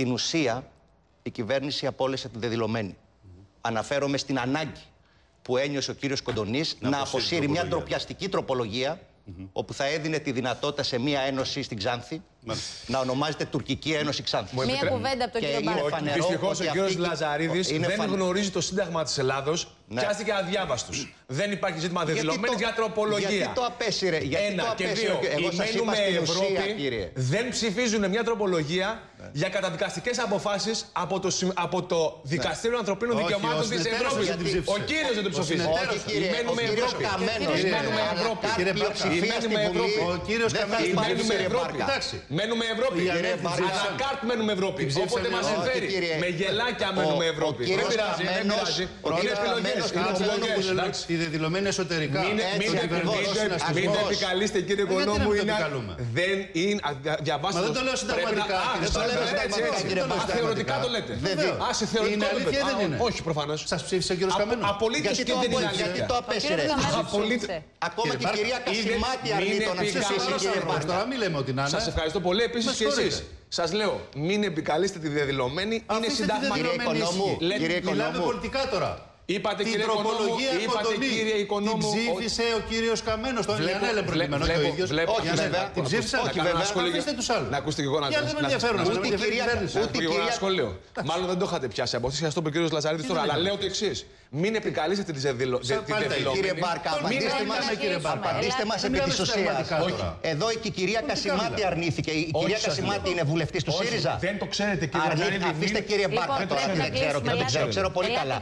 Στην ουσία, η κυβέρνηση απόλυσε τη δεδηλωμένη. Αναφέρομαι στην ανάγκη που ένιωσε ο κύριος Κοντονής να, αποσύρει αποσύρει μια τροπολογία. ντροπιαστική τροπολογία, όπου θα έδινε τη δυνατότητα σε μια ένωση στην Ξάνθη να ονομάζεται Τουρκική Ένωση Ξάνθη. Μία κουβέντα από τον Και κύριο είναι Μπάρκα. φανερό Δυστυχώς ο ότι κύριος αυτή- Λαζαρίδης είναι δεν φαν- γνωρίζει το Σύνταγμα της Ελλάδος Ναι. πιάστηκε αδιάβαστος. Δεν υπάρχει ζήτημα Γιατί δεδηλωμένη το- για τροπολογία. γιατί το απέσυρε, γιατί Ένα το και απέσυρε. δύο. Εγώ οι σας είπα μένουμε στην ουσία, Ευρώπη κύριε. Ναι. δεν ψηφίζουν μια τροπολογία για καταδικαστικές αποφάσεις από, το, συμ- από το Δικαστήριο Ανθρωπίνων Όχι, Δικαιωμάτων ο της συνεταίρος Ευρώπης. σας την ψήφισε. Ο κύριος δεν το Ο ψηφίζει. συνεταίρος Όχι, κύριε, Μένουμε ο κύριος Ευρώπη. Καμένος, Κύριε, κύριε, μένουμε κύριε, Ευρώπη. κύριε, πλειοψηφία Μένουμε στη Βουλή. Ευρώπη. Ο κύριος Δεν θα Καμένος υπάρξει, μένουμε κύριε Ευρώπη. Μπάρκα. Εντάξει. Μένουμε Ευρώπη. Η Ανέλ την ψήφισαν. Ανακάρτ μένουμε Ευρώπη. ψήφισαν Όποτε οι μας Ανέλ. συμφέρει. Όχι, κύριε. Με γελάκια μένουμε Ο- Ευρώπη. ο κύριος Δεν πειράζει, δεν Καμένος- πειράζει. ο Είναι κύριος επιλογές. Καμένος Είναι Κάτσε επιλογές. λίγο που εντάξει. τη δεδηλωμένη εσωτερικά. Μην, Έτσι μην, ακριβώς, μην, είναι μην, ακριβώς. μην επικαλείστε κύριε γιατί να Οικονόμου. μην το Είναι, επικαλούμε; δεν είναι. α, δια- Διαβάστε Μα δεν το λέω πρέπει συνταγματικά, να- Α, κύριε δεν το λέω Μπάρκα. έτσι, έτσι. Κύριε Α, Μπάρκα. θεωρητικά το λέτε. Βεβαίως. Α, σε θεωρητικό Είναι το αλήθεια λέτε. ή δεν Α, είναι; Όχι προφανώς. Σας ψήφισε ο κύριος Καμένο. Απολύτως Γιατί και το, δεν είναι απο- γιατί αλήθεια. το Ο κύριος απέσυρε. Καμένος Απολύτως. ψήφισε. Ακόμα και η Κύριε κυρία Μπάρκα, Κασιμάτη είναι- αρνεί το να μην ψηφίσει, επικαλείστε, κύριε Τώρα Μπάρκα. μην λέμε ότι να είναι. Σα ευχαριστώ πολύ. Επίσης Με και εσείς. συγχωρείτε. Σας λέω, μην επικαλείστε τη δεδηλωμένη. Είναι Αφήστε τη συνταγματικό. Κύριε δεδηλωμένη Οικονόμου, ισχύ. Λέτε- κύριε Μιλάμε Οικονόμου, πολιτικά τώρα. Είπατε Την κύριε Οικονόμου, τροπολογία είπατε Κοντονή. κύριε Οικονόμου. Την ψήφισε ο κύριος Καμένος. Τον Βλέπω- Λιανέλε προκειμένου και ο βλέπω- ίδιος. βλέπω- Όχι, βέβαια. Την ψήφισαν. Όχι, Να κάνω ένα βέβαια. σχόλιο. Αφήστε τους άλλους. Να ακούσετε και εγώ να Για δεν με να- ενδιαφέρουν. να- μας Ούτε η ενδιαφέρει η κυρία- κυβέρνηση. ούτε Να πω η και εγώ ένα κυρία- σχόλιο. Μάλλον δεν το είχατε πιάσει από εσεί, α το πει ο κύριος Λαζαρίδης τώρα. Αλλά λέω το εξής. Μην επικαλείστε τη δεδηλω- Σαν τη πάλι τα δεδηλωμένη. Κύριε Μπάρκα, Μην απαντήστε μιλάμε, μας, κύριε Μπάρκα. απαντήστε μας Δεν επί μιλάμε της ουσίας. συνταγματικά Όχι. τώρα. Εδώ και η κυρία Κασιμάτη μιλάμε. αρνήθηκε. Η κυρία σας Κασιμάτη λέω. είναι βουλευτής του Όχι, ΣΥΡΙΖΑ. Δεν το ξέρετε κύριε Αρνή- Λαζαρίδη. Αφήστε μην- κύριε Λοιπόν, Μπάρκα τώρα, πρέπει δεν να ξέρω και δεν το κλείσουμε. ξέρω, ξέρω πολύ Ελάτε, καλά.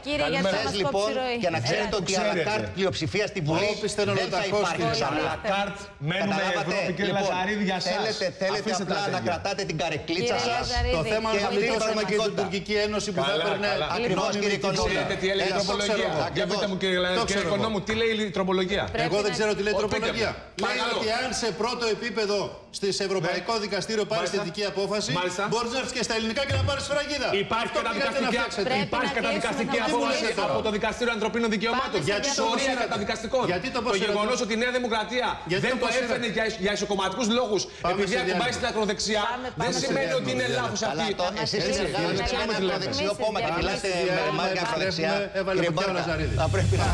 Κύριε, γιατί θα Χθες μας λοιπόν, κόψει η ροή. για να ξέρετε Ελάτε. ότι η αλακάρτ πλειοψηφία στην Βουλή Όπιστε να δεν θα ολοταχώς, υπάρχει κύριε ξανά. Σαμαρά. Αλακάρτ, μένουμε Καταλάβατε, Ευρώπη κύριε λοιπόν, Λαζαρίδη για σας. θέλετε, θέλετε Αφήστε τα απλά να τέτοια. κρατάτε την καρεκλίτσα Κύριε σας. Λαζαρίδη, Το θέμα Και είναι να αυτή η πληρώσουμε και την πραγματικότητα. τουρκική ένωση που θα Καλά, έπαιρνε καλά. Ακριβώς, νόμιμη κύριε τιμή. Οικονόμου. Ξέρετε τι έλεγε η Ε, αυτό ξέρω τροπολογία. εγώ. Για πείτε μου κύριε Το Λαζαρίδη, κύριε ξέρω εγώ. Οικονόμου, τι λέει η τροπολογία; Πρέπει Εγώ δεν να- ξέρω τι λέει η Ω, πείτε τροπολογία. μου. Λέει Παρακαλώ. ότι αν σε πρώτο επίπεδο στη Ευρωπαϊκό Δικαστήριο πάρει Μάλιστα. θετική απόφαση, Μάλιστα. μπορείς να έρθεις και στα ελληνικά και να πάρεις σφραγίδα. Υπάρχει Αυτό πήγατε να καταδικαστική, φτιάξετε. Πρέπει υπάρχει να καταδικαστική κλείσουμε, θα μας απόφαση μιλήσετε τώρα; από το Δικαστήριο Ανθρωπίνων Δικαιωμάτων. Πάμε σε Γιατί διαδικασία. σωρία αποσύρατε. καταδικαστικών. Γιατί το το αποσύρατε. γεγονός ότι η Νέα Δημοκρατία Γιατί δεν το το αποσύρατε. έφερε για, για ισοκομματικούς λόγους επειδή σε ακουμπάει διάλειμμα. στην ακροδεξιά, Πάμε, δεν πάμε σε σημαίνει ότι είναι διάλειμμα. λάθος Καλά, αυτή. το, μας εσείς κλείσετε, είστε πάμε, ένα πάμε, ακροδεξιό πάμε, κόμμα και πάμε, μιλάτε πάμε, με πάμε, μάγκα πάμε, ακροδεξιά. έβαλε Κύριε φωτιά ο Μπάρκα, Λαζαρίδης. θα πρέπει να...